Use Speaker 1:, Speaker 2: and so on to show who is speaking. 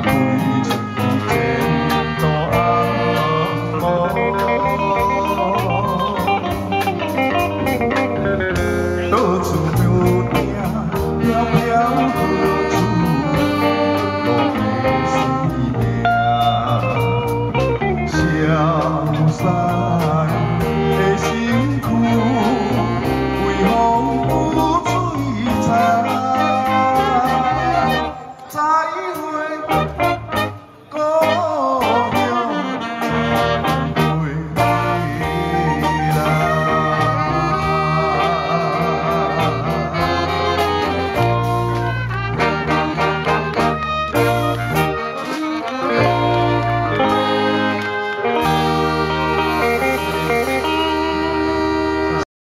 Speaker 1: Aku